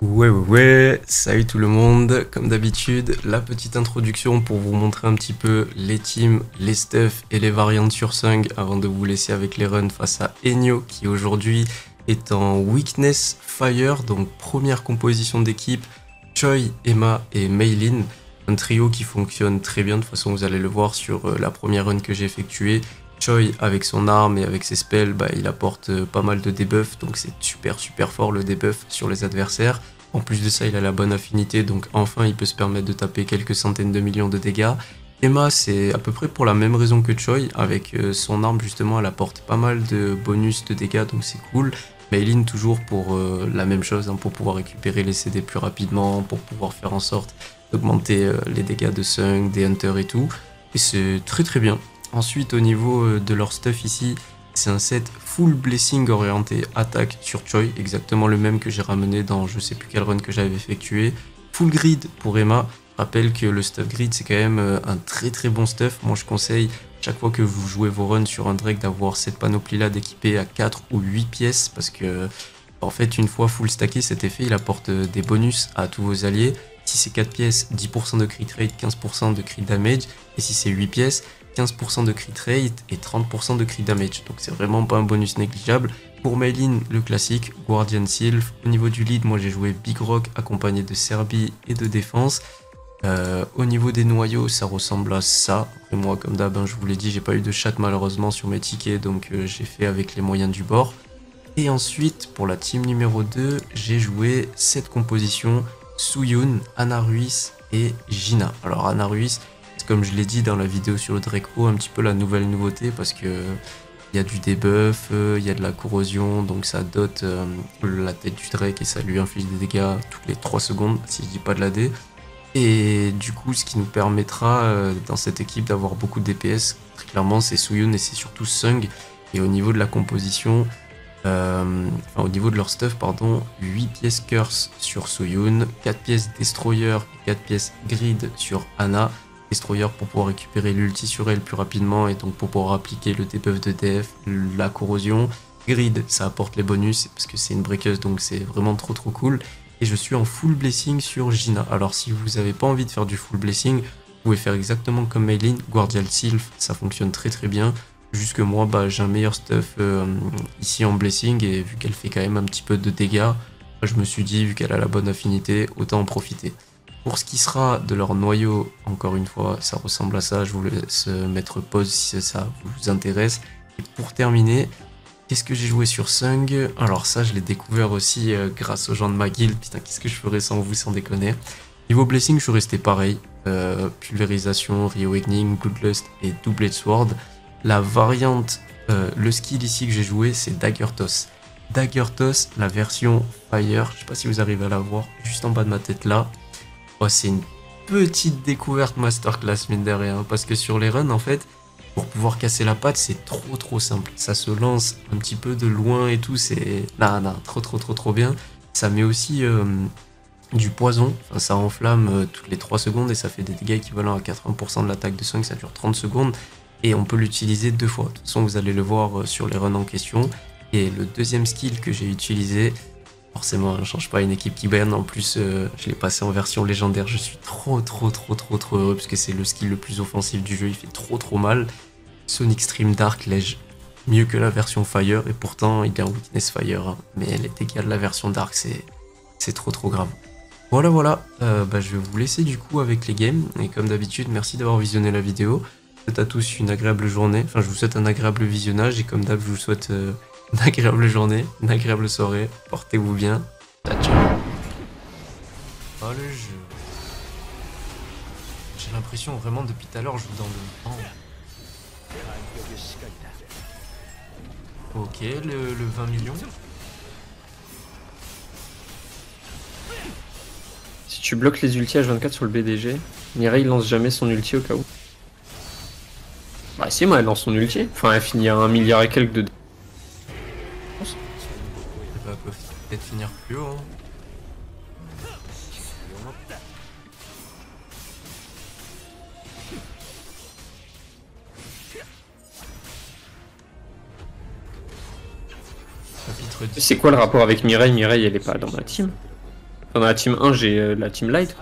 Ouais, ouais, ouais, salut tout le monde. Comme d'habitude, la petite introduction pour vous montrer un petit peu les teams, les stuffs et les variantes sur Sung avant de vous laisser avec les runs face à Enyo qui aujourd'hui est en Weakness Fire, donc première composition d'équipe. Choi, Emma et Meilin, un trio qui fonctionne très bien. De toute façon, vous allez le voir sur euh, la première run que j'ai effectuée. Choi, avec son arme et avec ses spells, bah, il apporte euh, pas mal de debuffs, donc c'est super super fort le debuff sur les adversaires. En plus de ça, il a la bonne affinité, donc enfin il peut se permettre de taper quelques centaines de millions de dégâts. Emma, c'est à peu près pour la même raison que Choi, avec euh, son arme justement, elle apporte pas mal de bonus de dégâts, donc c'est cool. Maylin toujours pour euh, la même chose, hein, pour pouvoir récupérer les CD plus rapidement, pour pouvoir faire en sorte d'augmenter les dégâts de Sung, des Hunters et tout. Et c'est très très bien. Ensuite, au niveau euh, de leur stuff ici, c'est un set full blessing orienté attaque sur Choi, exactement le même que j'ai ramené dans je sais plus quel run que j'avais effectué. Full grid pour Emma. Rappelle que le stuff grid c'est quand même euh, un très très bon stuff. Moi je conseille chaque fois que vous jouez vos runs sur un Drake d'avoir cette panoplie là d'équiper à 4 ou 8 pièces parce que en fait une fois full stacké cet effet il apporte euh, des bonus à tous vos alliés. Si c'est 4 pièces, 10% de crit rate, 15% de crit damage. Et si c'est 8 pièces, 15% de crit rate et 30% de crit damage. Donc c'est vraiment pas un bonus négligeable. Pour Maylin, le classique, Guardian Sylph. Au niveau du lead, moi j'ai joué Big Rock accompagné de Serbie et de défense. Euh, au niveau des noyaux, ça ressemble à ça. Après moi, comme d'hab, hein, je vous l'ai dit, j'ai pas eu de chat malheureusement sur mes tickets, donc euh, j'ai fait avec les moyens du bord. Et ensuite, pour la team numéro 2, j'ai joué cette composition Suyun, Anna Ruiz et Gina. Alors Anna Ruiz, comme je l'ai dit dans la vidéo sur le Draco, un petit peu la nouvelle nouveauté parce que il y a du debuff, euh, il y a de la corrosion, donc ça dote euh, la tête du Drake et ça lui inflige des dégâts toutes les 3 secondes, si je dis pas de la D. Et du coup, ce qui nous permettra euh, dans cette équipe d'avoir beaucoup de DPS, très clairement, c'est Suyun et c'est surtout Sung. Et au niveau de la composition, au niveau de leur stuff, pardon, 8 pièces Curse sur Suyun, 4 pièces Destroyer et 4 pièces Grid sur Anna. Destroyer pour pouvoir récupérer l'ulti sur elle plus rapidement et donc pour pouvoir appliquer le debuff de DF, la corrosion. Grid, ça apporte les bonus parce que c'est une breakeuse donc c'est vraiment trop trop cool. Et je suis en full blessing sur Gina. Alors si vous n'avez pas envie de faire du full blessing, vous pouvez faire exactement comme Maylin, Guardial Sylph, ça fonctionne très très bien. Jusque moi, bah, j'ai un meilleur stuff euh, ici en blessing et vu qu'elle fait quand même un petit peu de dégâts, je me suis dit, vu qu'elle a la bonne affinité, autant en profiter. Pour ce qui sera de leur noyau, encore une fois, ça ressemble à ça. Je vous laisse mettre pause si ça vous intéresse. Et pour terminer, qu'est-ce que j'ai joué sur Sung? Alors ça, je l'ai découvert aussi euh, grâce aux gens de ma guild. Putain, qu'est-ce que je ferais sans vous, sans déconner? Niveau blessing, je suis resté pareil. Euh, pulvérisation, Reawakening, Bloodlust et Double Sword. La variante, euh, le skill ici que j'ai joué, c'est Dagger Toss. Dagger Toss, la version Fire, je sais pas si vous arrivez à la voir, juste en bas de ma tête là. Oh, c'est une petite découverte masterclass, mine de. Parce que sur les runs, en fait, pour pouvoir casser la patte, c'est trop trop simple. Ça se lance un petit peu de loin et tout. C'est. Non, non, trop trop trop trop bien. Ça met aussi euh, du poison. Ça enflamme euh, toutes les 3 secondes et ça fait des dégâts équivalents à 80% de l'attaque de 5. Ça dure 30 secondes. Et on peut l'utiliser deux fois. De toute façon, vous allez le voir euh, sur les runs en question. Et le deuxième skill que j'ai utilisé, forcément, je ne change pas une équipe qui berne. En plus, euh, je l'ai passé en version légendaire. Je suis trop, trop, trop, trop, trop heureux parce que c'est le skill le plus offensif du jeu. Il fait trop, trop mal. Sonic Stream Dark lège mieux que la version Fire et pourtant il est en Witness Fire. Hein. Mais les dégâts de la version Dark, c'est trop, trop grave. Voilà, voilà. Euh, bah, je vais vous laisser du coup avec les games. Et comme d'habitude, merci d'avoir visionné la vidéo. Je vous souhaite à tous une agréable journée. Enfin, je vous souhaite un agréable visionnage et comme d'hab, je vous souhaite. Euh, une agréable journée, une agréable soirée. Portez-vous bien. Ciao, ciao. Oh le jeu. J'ai l'impression vraiment depuis tout à l'heure je joue dans le vent. Ok, le, 20 millions. Si tu bloques les ultis H24 sur le BDG, Mireille lance jamais son ulti au cas où. Bah si, moi elle lance son ulti. Enfin, elle finit à un milliard et quelques de peut-être plus haut. Hein. C'est quoi le rapport avec Mireille? Mireille, elle est pas dans ma team. Dans la team 1, j'ai euh, la team light.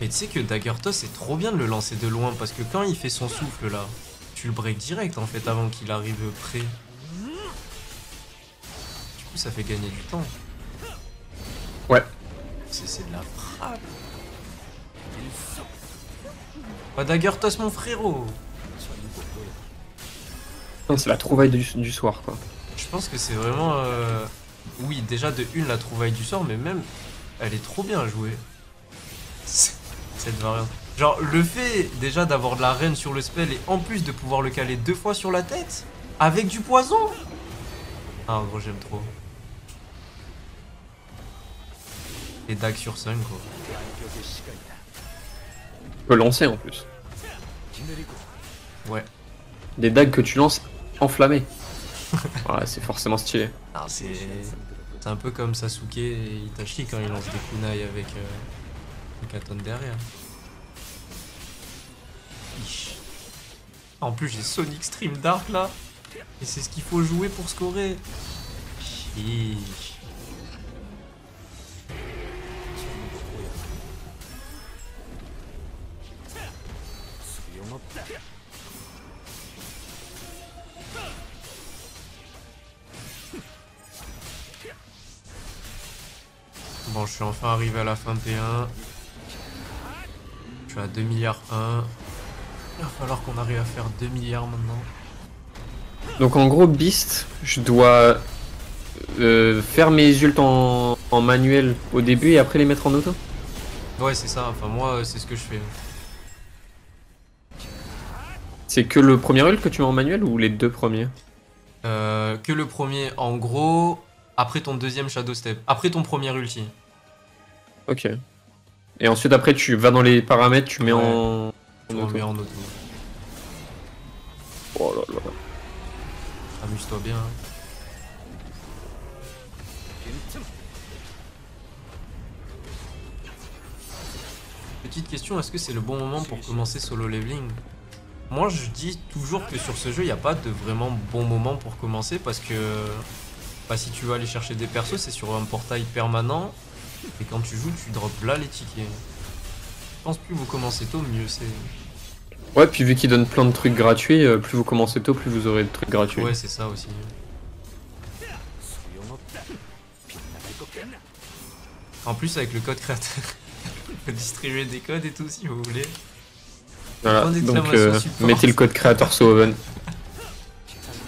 Et tu sais que Daggertos c'est trop bien de le lancer de loin parce que quand il fait son souffle là, tu le break direct en fait avant qu'il arrive près. Du coup ça fait gagner du temps. Ouais. C'est de la frappe. Pas Daggertos mon frérot Non, C'est la trouvaille du, du soir, quoi. Je pense que c'est vraiment... euh, Oui déjà de une la trouvaille du sort mais même elle est trop bien jouée. C'est- Cette variante. Genre le fait déjà d'avoir de la reine sur le spell et en plus de pouvoir le caler deux fois sur la tête avec du poison. Ah gros j'aime trop. Et dague sur 5 quoi. Tu peux lancer en plus. Ouais. Des dagues que tu lances enflammées. ouais, c'est forcément stylé. Ah, c'est c'est un peu comme Sasuke et Itachi quand ils lancent des kunai avec euh, le katon derrière. Ich. En plus j'ai Sonic Stream Dark là. Et c'est ce qu'il faut jouer pour scorer. Chiche. Bon, je suis enfin arrivé à la fin de P1. Je suis à 2 milliards 1. Il va falloir qu'on arrive à faire 2 milliards maintenant. Donc en gros, Beast, je dois euh, faire mes ults en, en manuel au début et après les mettre en auto Ouais, c'est ça. Enfin, moi, c'est ce que je fais. C'est que le premier ult que tu mets en manuel ou les deux premiers? Euh, que le premier, en gros, après ton deuxième Shadow Step. Après ton premier ulti. Ok. Et ensuite après tu vas dans les paramètres, tu mets Ouais. en... Tu remets en auto. Oh là là. Amuse-toi bien. hein. Petite question, est-ce que c'est le bon moment pour commencer solo leveling? Moi je dis toujours que sur ce jeu il n'y a pas de vraiment bon moment pour commencer parce que bah, si tu veux aller chercher des persos c'est sur un portail permanent et quand tu joues tu drops là les tickets. Je pense plus vous commencez tôt mieux c'est. Ouais, puis vu qu'ils donnent plein de trucs gratuits, euh, plus vous commencez tôt, plus vous aurez de trucs gratuits. Ouais c'est ça aussi. En plus avec le code créateur, on peut distribuer des codes et tout si vous voulez. Voilà, donc euh, mettez le code créateur sur Oven.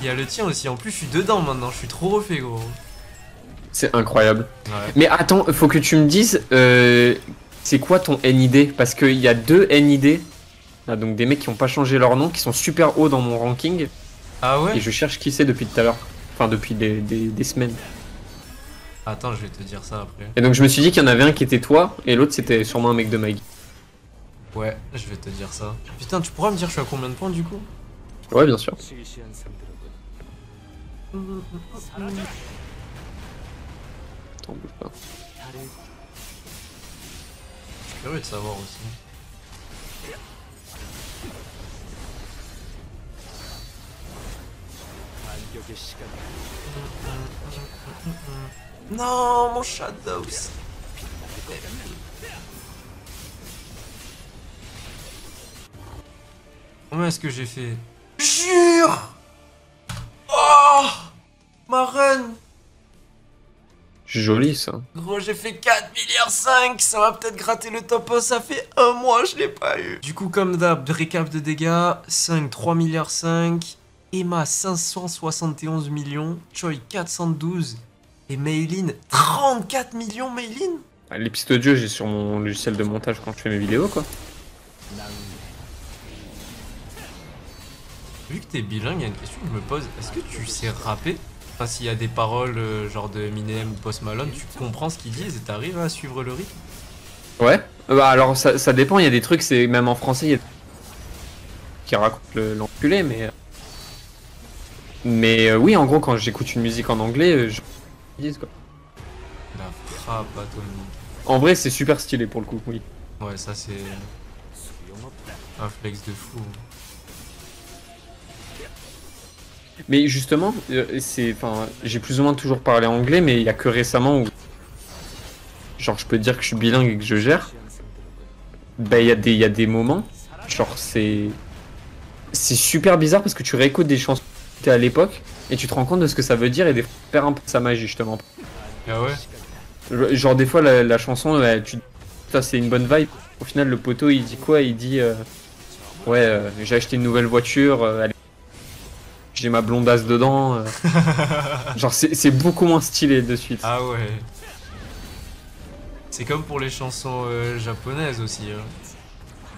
Il y a le tien aussi, en plus je suis dedans maintenant, je suis trop refait gros. C'est incroyable. Ouais. Mais attends, faut que tu me dises, euh, c'est quoi ton NID Parce qu'il y a deux NID, ah, donc des mecs qui ont pas changé leur nom, qui sont super hauts dans mon ranking, Ah et ouais je cherche qui c'est depuis tout à l'heure. Enfin, depuis des, des- des semaines. Attends, je vais te dire ça après. Et donc je me suis dit qu'il y en avait un qui était toi, et l'autre c'était sûrement un mec de Maggie. Ouais, je vais te dire ça. Putain, tu pourras me dire je suis à combien de points du coup? Ouais, bien sûr. Attends, bouge pas. Je suis curieux de savoir aussi. Non, mon Shadows Combien est-ce que j'ai fait? Jure Joli ça. Gros, j'ai fait 4 milliards 5, ça va peut-être gratter le top 1, ça fait un mois, je l'ai pas eu. Du coup, comme d'hab, récap de dégâts, 5, 3 milliards 5, Emma 571 millions, Choi 412 et Maylin 34 millions Maylin Ah, Les pistes audio, j'ai sur mon logiciel de montage quand je fais mes vidéos quoi. Vu que t'es bilingue, il y a une question que je me pose, est-ce que tu sais rapper? Enfin, s'il y a des paroles euh, genre de Eminem ou Post Malone, tu comprends ce qu'ils disent et t'arrives à suivre le rythme Ouais. Bah alors ça, ça dépend, il y a des trucs, c'est même en français, il y a qui racontent le- l'enculé, mais euh, mais euh, oui, en gros, quand j'écoute une musique en anglais, je quoi. La frappe atomique. En vrai, c'est super stylé pour le coup, oui. Ouais, ça c'est un flex de fou. Mais justement, euh, c'est, enfin, j'ai plus ou moins toujours parlé anglais, mais il y a que récemment où, genre, je peux dire que je suis bilingue et que je gère. Ben, il y a des, il y a des moments, genre, c'est, c'est super bizarre parce que tu réécoutes des chansons à l'époque et tu te rends compte de ce que ça veut dire et des fois, tu perds un peu sa magie justement. Ah ouais? Genre des fois la, la chanson, ouais, tu, ça c'est une bonne vibe. Au final, le poteau, il dit quoi? Il dit, euh, ouais, euh, j'ai acheté une nouvelle voiture. euh, elle- j'ai ma blondasse dedans. euh. Genre, c'est beaucoup moins stylé de suite. Ah ouais. C'est comme pour les chansons euh, japonaises aussi. hein.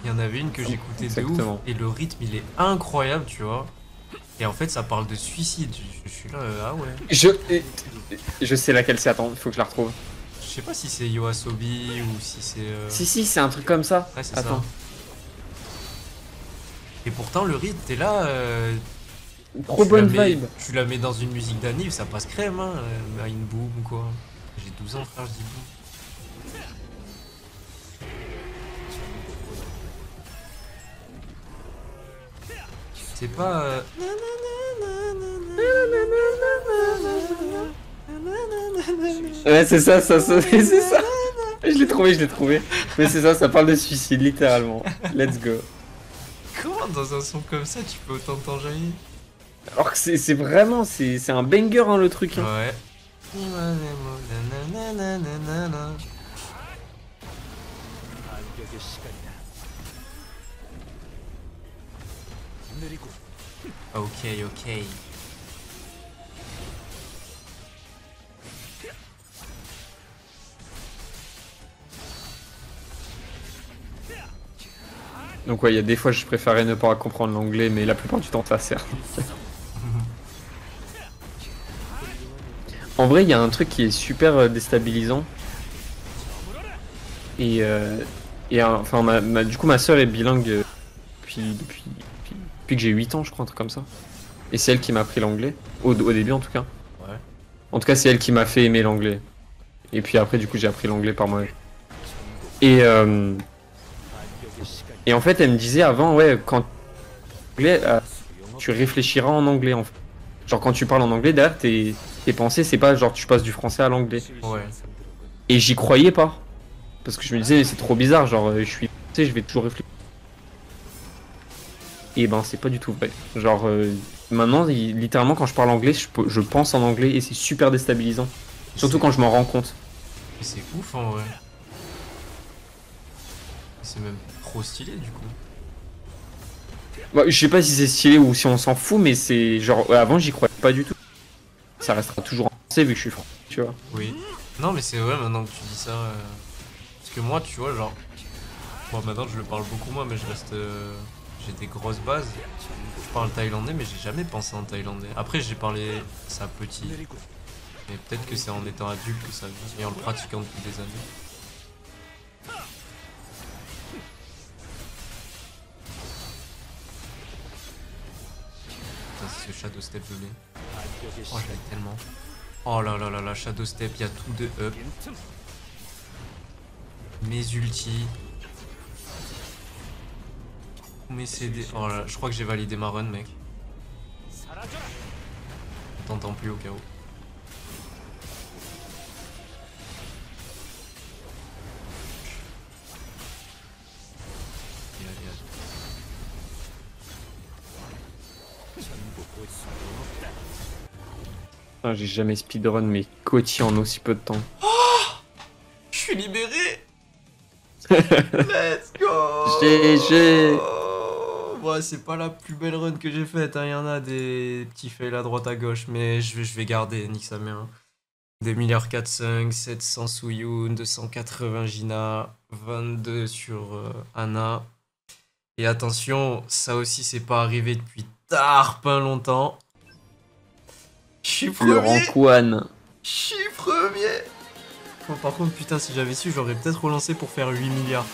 Il y en avait une que j'écoutais de ouf et le rythme il est incroyable, tu vois. Et en fait, ça parle de suicide. Je, je suis là, euh, ah ouais. Je, je sais laquelle c'est, attends, il faut que je la retrouve. Je sais pas si c'est Yoasobi ou si c'est. euh, Si, si, c'est un truc comme ça. Ouais, Attends. ça. Et pourtant, le rythme, t'es là. euh, Trop tu la bonne mets- vibe. Tu la mets dans une musique d'anniv, ça passe crème, hein. euh, Une boom ou quoi. J'ai 12 ans, frère, je dis boom. C'est pas. euh, Ouais, c'est ça, ça, ça c'est ça. Je l'ai trouvé, je l'ai trouvé. Mais c'est ça, ça parle de suicide, littéralement. Let's go. Comment dans un son comme ça tu peux autant t'enjailler? Alors que c'est c'est vraiment, c'est c'est un banger, hein, le truc. hein. Ouais. Ok, ok. Donc ouais, il y a des fois je préférais ne pas comprendre l'anglais, mais la plupart du temps ça sert. en vrai, il y a un truc qui est super euh, déstabilisant. Et, euh, et enfin, ma, ma- du coup, ma soeur est bilingue euh, depuis, depuis, depuis, depuis que j'ai 8 ans, je crois, un truc comme ça. Et c'est elle qui m'a appris l'anglais, au, au début en tout cas. Ouais. En tout cas, c'est elle qui m'a fait aimer l'anglais. Et puis après, du coup, j'ai appris l'anglais par moi. Et, euh, et en fait, elle me disait avant, ouais, quand tu réfléchiras en anglais. En fait. Genre, quand tu parles en anglais, derrière, tes, tes pensées, c'est pas genre tu passes du français à l'anglais. Ouais. Et j'y croyais pas. Parce que je me disais, c'est trop bizarre, genre, euh, je suis français, je vais toujours réfléchir. Et ben, c'est pas du tout vrai. Genre, euh, maintenant, il- littéralement, quand je parle anglais, je, je pense en anglais et c'est super déstabilisant. Surtout quand je m'en rends compte. C'est ouf en vrai. C'est même trop stylé du coup. Bah, je sais pas si c'est stylé ou si on s'en fout, mais c'est genre, avant, j'y croyais pas du tout. Ça restera toujours en français vu que je suis français, tu vois. Oui. Non mais c'est vrai maintenant que tu dis ça. euh, Parce que moi tu vois genre. Bon maintenant je le parle beaucoup moins mais je reste. euh, J'ai des grosses bases. Je parle thaïlandais mais j'ai jamais pensé en thaïlandais. Après j'ai parlé ça petit. Mais peut-être que c'est en étant adulte que ça vient et en le pratiquant depuis des années. Putain, c'est ce Shadow Step de. Oh, je tellement. Oh là là là là, Shadow Step, il y a tout de up. Mes ultis. Mes CD. Oh là je crois que j'ai validé ma run, mec. On t'entend plus au cas où. Putain, J'ai jamais speedrun mes Coty en aussi peu de temps. Je suis libéré Let's go GG. Ouais, c'est pas la plus belle run que j'ai faite, hein. il y en a des petits fails à droite à gauche, mais je vais, je vais garder, nique sa mère. Des milliards 4-5, 700 Suyun, 280 Gina, 22 sur euh, Anna. Et attention, ça aussi c'est pas arrivé depuis tard, pas longtemps. Je suis Laurent premier Kwan. je suis premier Bon, Par contre, putain, si j'avais su, j'aurais peut-être relancé pour faire 8 milliards.